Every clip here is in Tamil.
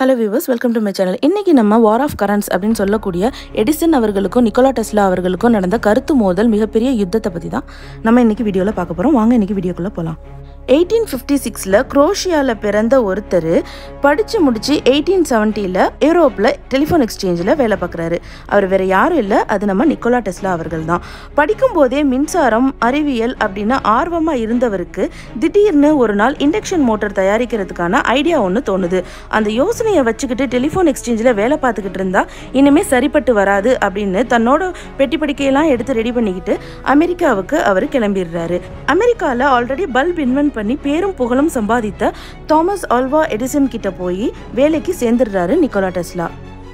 Hello viewers welcome to my channel இன்றைக்கி நம்ம வார் ஆஃப் கரண்ட்ஸ் அப்படின்னு சொல்லக்கூடிய எடிசன் அவர்களுக்கும் நிக்கோலா டெஸ்லா அவர்களுக்கும் நடந்த கருத்து மோதல் மிகப்பெரிய யுத்தத்தை பற்றி தான் நம்ம இன்றைக்கி வீடியோவில் பார்க்க போகிறோம் வாங்க இன்றைக்கி வீடியோக்குள்ளே போகலாம் எயிட்டீன் ஃபிஃப்டி சிக்ஸில் குரோஷியாவில் பிறந்த ஒருத்தர் படித்து முடித்து எயிட்டீன் செவன்ட்டியில் யூரோப்பில் டெலிஃபோன் எக்ஸ்சேஞ்சில் வேலை பார்க்குறாரு. அவர் வேறு யாரும் இல்லை அது நம்ம நிக்கோலா டெஸ்லா அவர்கள் தான் படிக்கும்போதே மின்சாரம் அறிவியல் அப்படின்னு ஆர்வமாக இருந்தவருக்கு திடீர்னு ஒரு நாள் இண்டக்ஷன் மோட்டர் தயாரிக்கிறதுக்கான ஐடியா ஒன்று தோணுது. அந்த யோசனையை வச்சுக்கிட்டு டெலிஃபோன் எக்ஸ்சேஞ்சில் வேலை பார்த்துக்கிட்டு இருந்தால் இனிமேல் சரிப்பட்டு வராது அப்படின்னு தன்னோட பெட்டி படிக்கையெல்லாம் எடுத்து ரெடி பண்ணிக்கிட்டு அமெரிக்காவுக்கு அவர் கிளம்பிடுறாரு. அமெரிக்காவில் ஆல்ரெடி பல்ப் இன்வென்ட் பண்ணி பேரும் புகழும் சம்பாதித்த தாமஸ் ஆல்வா எடிசன் கிட்ட போய் வேலைக்கு சேர்ந்துடுறாரு நிக்கோலா டெஸ்லா.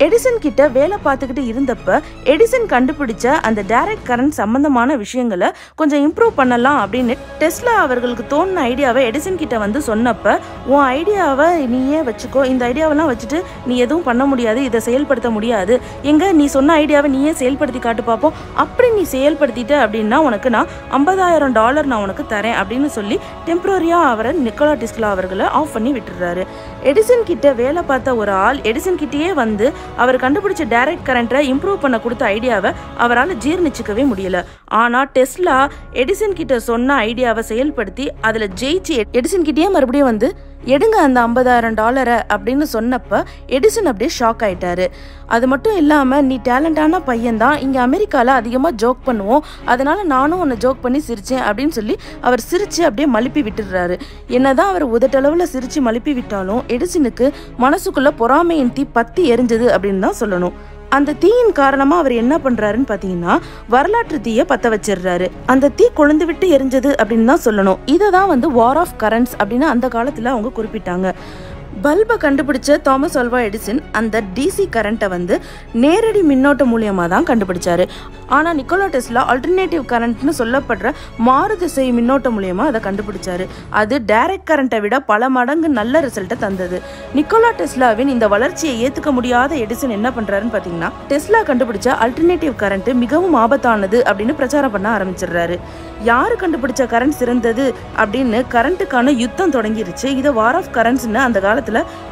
எடிசன் கிட்ட வேலை பார்த்துக்கிட்டு இருந்தப்ப எடிசன் கண்டுபிடிச்ச அந்த டைரக்ட் கரண்ட் சம்பந்தமான விஷயங்களை கொஞ்சம் இம்ப்ரூவ் பண்ணலாம் அப்படின்னு டெஸ்லா அவர்களுக்கு தோணுன ஐடியாவை எடிசன் கிட்ட வந்து சொன்னப்ப உன் ஐடியாவை நீயே வச்சுக்கோ? இந்த ஐடியாவெல்லாம் வச்சுட்டு நீ எதுவும் பண்ண முடியாது இதை செயல்படுத்த முடியாது. எங்க நீ சொன்ன ஐடியாவை நீயே செயல்படுத்தி காட்டு பார்ப்போம் அப்படி நீ செயல்படுத்திட்ட அப்படின்னா உனக்கு நான் ஐம்பதாயிரம் டாலர் நான் உனக்கு தரேன் அப்படின்னு சொல்லி டெம்பரரியா அவரை நிக்கோலா டெஸ்லா அவர்களை ஆஃப் பண்ணி விட்டுறாரு. எடிசன் கிட்ட வேலை பார்த்த ஒரு ஆள் எடிசன் கிட்டேயே வந்து அவர் கண்டுபிடிச்ச டைரக்ட் கரண்ட்டை இம்ப்ரூவ் பண்ண கொடுத்த ஐடியாவை அவரால் ஜீர்ணிச்சிக்கவே முடியல. ஆனால் டெஸ்லா எடிசன் கிட்ட சொன்ன ஐடியாவை செயல்படுத்தி அதில் ஜெயிச்சு எடிசன் கிட்டேயே மறுபடியும் வந்து எடுங்க அந்த ஐம்பதாயிரம் டாலரை அப்படின்னு சொன்னப்ப எடிசன் அப்படியே ஷாக் ஆயிட்டாரு. அது மட்டும் இல்லாமல் நீ டேலண்டான பையன்தான். இங்கே அமெரிக்காவில் அதிகமாக ஜோக் பண்ணுவோம். அதனால நானும் உன்னை ஜோக் பண்ணி சிரிச்சேன் அப்படின்னு சொல்லி அவர் சிரிச்சு அப்படியே மழுப்பி விட்டுடுறாரு. என்னதான் அவர் உதட்டளவில் சிரிச்சு மழுப்பி விட்டாலும் எடிசனுக்கு மனசுக்குள்ள பொறாமையின் தீ பத்தி எரிஞ்சது அப்படின்னு தான் சொல்லணும். அந்த தீயின் காரணமா அவர் என்ன பண்றாருன்னு பாத்தீங்கன்னா வரலாற்று தீயை பத்த வச்சிடுறாரு. அந்த தீ கொழுந்து விட்டு எரிஞ்சது அப்படின்னு தான் சொல்லணும். இதை தான் வந்து வார் ஆஃப் கரண்ட்ஸ் அப்படின்னு அந்த காலத்துல அவங்க குறிப்பிட்டாங்க. பல்பை கண்டுபிடிச்ச தாமஸ் அல்வா எடிசன் அந்த டிசி கரண்ட்டை வந்து நேரடி மின்னோட்டம் மூலியமாக தான் கண்டுபிடிச்சாரு. ஆனால் நிக்கோலா டெஸ்லா ஆல்டர்னேட்டிவ் கரண்ட்னு சொல்லப்படுற மாறுதிசை மின்னோட்டம் மூலியமாக அதை கண்டுபிடிச்சாரு. அது டைரக்ட் கரண்ட்டை விட பல மடங்கு நல்ல ரிசல்ட்டை தந்தது. நிக்கோலா டெஸ்லாவின் இந்த வளர்ச்சியை ஏற்றுக்க முடியாத எடிசன் என்ன பண்ணுறாருன்னு பார்த்தீங்கன்னா டெஸ்லா கண்டுபிடிச்ச அல்டர்னேட்டிவ் கரண்ட் மிகவும் ஆபத்தானது அப்படின்னு பிரச்சாரம் பண்ண ஆரம்பிச்சிடுறாரு. யார் கண்டுபிடிச்ச கரண்ட் சிறந்தது அப்படின்னு கரண்ட்டுக்கான யுத்தம் தொடங்கிருச்சு. இதை வார் ஆஃப் கரண்ட்ஸ்னு அந்த காலத்தில்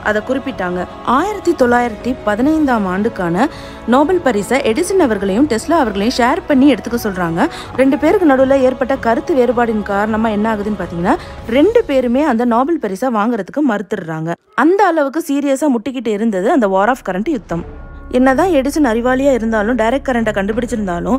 அதை குறிப்பிட்டாங்க. ஆயிரத்தி தொள்ளாயிரத்தி பதினைந்தாம் ஆண்டுக்கான நோபல் பரிசை எடிசன் அவர்களையும் டெஸ்லா அவர்களையும் ஷேர் பண்ணி எடுத்துக்க சொல்றாங்க. ரெண்டு பேருக்கு நடுவில் ஏற்பட்ட கருத்து வேறுபாடின் காரணமா என்ன ஆகுதுன்னு பார்த்தீங்கன்னா ரெண்டு பேருமே அந்த நோபல் பரிசை வாங்குறதுக்கு மறுத்துடுறாங்க. அந்த அளவுக்கு சீரியஸா முட்டிக்கிட்டு இருந்தது அந்த வார் ஆஃப் கரண்ட் யுத்தம். என்னதான் எடிசன் அறிவாளியா இருந்தாலும் டைரக்ட் கரண்ட்டை கண்டுபிடிச்சிருந்தாலும்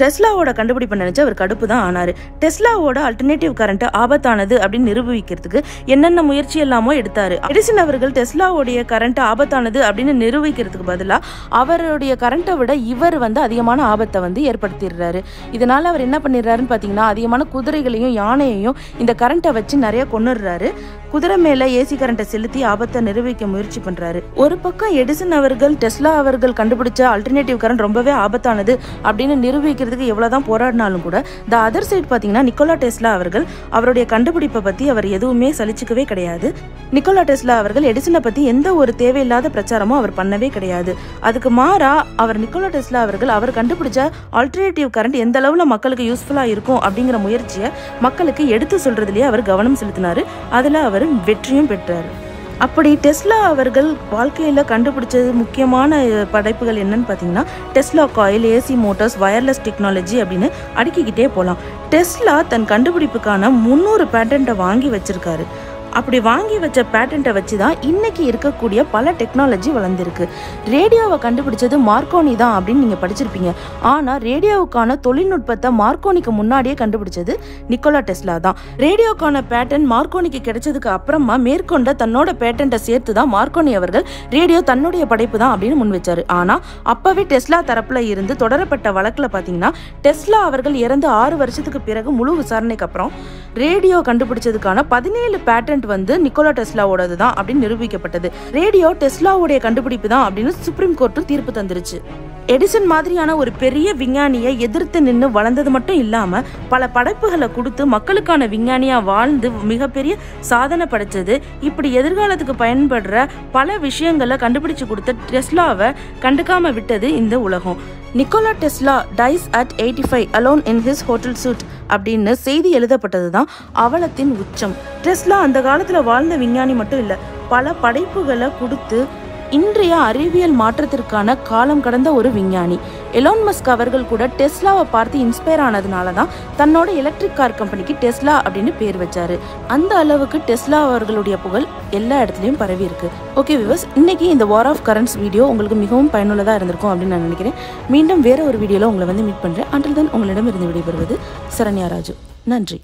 டெஸ்லாவோட கண்டுபிடிப்பை நினைச்சு அவர் கடுப்பு தான் ஆனாரு. டெஸ்லாவோட அல்டர்னேட்டிவ் கரண்ட் ஆபத்தானது அப்படின்னு நிரூபிக்கிறதுக்கு என்னென்ன முயற்சி எல்லாமோ எடுத்தாரு. எடிசன் அவர்கள் டெஸ்லாவோடைய கரண்ட் ஆபத்தானது அப்படின்னு நிரூபிக்கிறதுக்கு பதிலாக அவருடைய கரண்ட்டை விட இவர் வந்து அதிகமான ஆபத்தை வந்து ஏற்படுத்திடுறாரு. இதனால அவர் என்ன பண்ணிடுறாருன்னு பார்த்தீங்கன்னா அதிகமான குதிரைகளையும் யானையையும் இந்த கரண்ட்டை வச்சு நிறைய கொண்டுடுறாரு குதிரை மேல ஏசி கரண்ட்டை செலுத்தி ஆபத்தை நிரூபிக்க முயற்சி பண்றாரு. ஒரு பக்கம் எடிசன் அவர்கள் டெஸ்லா அவர்கள் அவர்கள் கண்டுபிடிச்ச அல்டர்னேட்டிவ் கரண்ட் ரொம்பவே ஆபத்தானது அப்படின்னு நிரூபிக்கிறதுக்கு எவ்வளோதான் போராடினாலும் கூட த அதர் சைட் பார்த்தீங்கன்னா நிக்கோலா டெஸ்லா அவர்கள் அவருடைய கண்டுபிடிப்பை பற்றி அவர் எதுவுமே சலிச்சுக்கவே கிடையாது. நிக்கோலா டெஸ்லா அவர்கள் எடிசனை பற்றி எந்த ஒரு தேவையில்லாத பிரச்சாரமும் அவர் பண்ணவே கிடையாது. அதுக்கு மாறா அவர் நிக்கோலா டெஸ்லா அவர்கள் அவர் கண்டுபிடிச்ச ஆல்டர்னேட்டிவ் கரண்ட் எந்த அளவில் மக்களுக்கு யூஸ்ஃபுல்லாக இருக்கும் அப்படிங்கிற முயற்சியை மக்களுக்கு எடுத்து சொல்றதுலயே அவர் கவனம் செலுத்தினாரு. அதில் அவர் வெற்றியும் பெற்றார். அப்படி டெஸ்லா அவர்கள் வாழ்க்கையில் கண்டுபிடிச்சது முக்கியமான படைப்புகள் என்னன்னு பார்த்தீங்கன்னா Tesla coil AC motors wireless technology அப்படின்னு அடுக்கிக்கிட்டே போகலாம் டெஸ்லா தன் கண்டுபிடிப்புக்கான முந்நூறு பேட்டன்ட்டை வாங்கி வச்சிருக்காரு. அப்படி வாங்கி வச்ச பேட்டன்ட்டை வச்சு தான் இன்னைக்கு இருக்கக்கூடிய பல டெக்னாலஜி வளர்ந்துருக்கு. ரேடியோவை கண்டுபிடிச்சது மார்க்கோனி தான் அப்படின்னு நீங்கள் படிச்சிருப்பீங்க. ஆனால் ரேடியோவுக்கான தொழில்நுட்பத்தை மார்க்கோனிக்கு முன்னாடியே கண்டுபிடிச்சது நிக்கோலா டெஸ்லா தான். ரேடியோக்கான பேட்டன் மார்க்கோனிக்கு கிடைச்சதுக்கு அப்புறமா மேற்கொண்ட தன்னோட பேட்டன்ட்டை சேர்த்து தான் மார்க்கோனி அவர்கள் ரேடியோ தன்னுடைய படைப்பு தான் அப்படின்னு முன் வச்சாரு. ஆனால் அப்பவே டெஸ்லா தரப்புல இருந்து தொடரப்பட்ட வழக்கில் பார்த்தீங்கன்னா டெஸ்லா அவர்கள் இறந்து ஆறு வருஷத்துக்கு பிறகு முழு விசாரணைக்கு அப்புறம் ரேடியோ கண்டுபிடிச்சதுக்கான பதினேழு பேட்டன்ட் வந்து நிக்கோலா டெஸ்லாவோடது தான் அப்படின்னு நிரூபிக்கப்பட்டது. ரேடியோ டெஸ்லாவுடைய கண்டுபிடிப்பு தான் அப்படின்னு சுப்ரீம் கோர்ட்டும் தீர்ப்பு தந்துருச்சு. எடிசன் மாதிரியான ஒரு பெரிய விஞ்ஞானியை எதிர்த்து நின்று வளர்ந்தது மட்டும் இல்லாமல் பல படைப்புகளை கொடுத்து மக்களுக்கான விஞ்ஞானியாக வாழ்ந்து மிகப்பெரிய சாதனை படைச்சது. இப்படி எதிர்காலத்துக்கு பயன்படுற பல விஷயங்களை கண்டுபிடிச்சு கொடுத்த டெஸ்லாவை கண்டுக்காம விட்டது இந்த உலகம். Nikola Tesla dies at eighty five alone in his hotel suite அப்படின்னு செய்தி எழுதப்பட்டது தான் அவலத்தின் உச்சம். டெஸ்லா அந்த காலத்தில் வாழ்ந்த விஞ்ஞானி மட்டும் இல்லை பல படைப்புகளை கொடுத்து இன்றைய அறிவியல் மாற்றத்திற்கான காலம் கடந்த ஒரு விஞ்ஞானி. எலோன் மஸ்க் அவர்கள் கூட டெஸ்லாவை பார்த்து இன்ஸ்பயர் ஆனதுனால தான் தன்னோட எலக்ட்ரிக் கார் கம்பெனிக்கு டெஸ்லா அப்படின்னு பேர் வச்சாரு. அந்த அளவுக்கு டெஸ்லா அவர்களுடைய புகழ் எல்லா இடத்துலையும் பரவி இருக்கு. ஓகே விவஸ் இன்னைக்கு இந்த வார் ஆஃப் கரண்ட்ஸ் வீடியோ உங்களுக்கு மிகவும் பயனுள்ளதாக இருந்திருக்கும் அப்படின்னு நான் நினைக்கிறேன். மீண்டும் வேற ஒரு வீடியோவில் உங்களை வந்து மீட் பண்ணுறேன் அண்டில் தென் உங்களிடம் இருந்து விடைபெறுவது சரண்யா ராஜு. நன்றி.